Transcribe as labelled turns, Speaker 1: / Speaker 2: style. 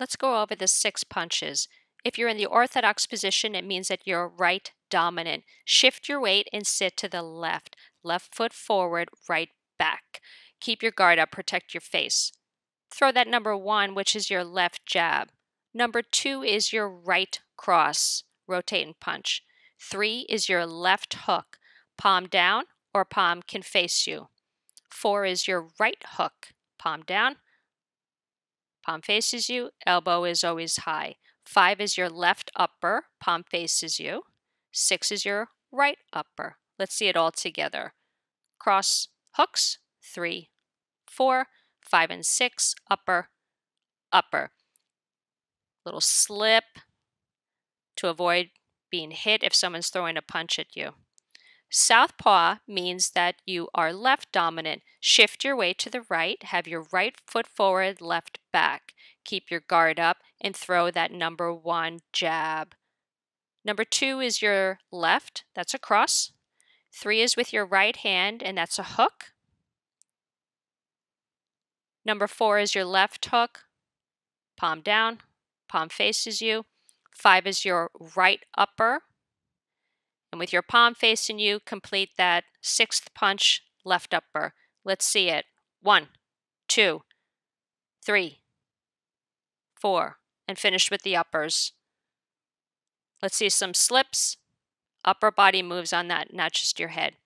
Speaker 1: Let's go over the six punches. If you're in the orthodox position, it means that you're right dominant. Shift your weight and sit to the left. Left foot forward, right back. Keep your guard up, protect your face. Throw that number one, which is your left jab. Number two is your right cross, rotate and punch. Three is your left hook, palm down or palm can face you. Four is your right hook, palm down, palm faces you, elbow is always high. Five is your left upper, palm faces you. Six is your right upper. Let's see it all together. Cross hooks, three, four, five, and six, upper, upper. Little slip to avoid being hit if someone's throwing a punch at you. Southpaw means that you are left dominant. Shift your weight to the right, have your right foot forward, left back. Keep your guard up and throw that number one jab. Number two is your left, that's a cross. Three is with your right hand, and that's a hook. Number four is your left hook, palm down, palm faces you. Five is your right upper, with your palm facing you, complete that sixth punch left upper. Let's see it. One, two, three, four, and finish with the uppers. Let's see some slips. Upper body moves on that, not just your head.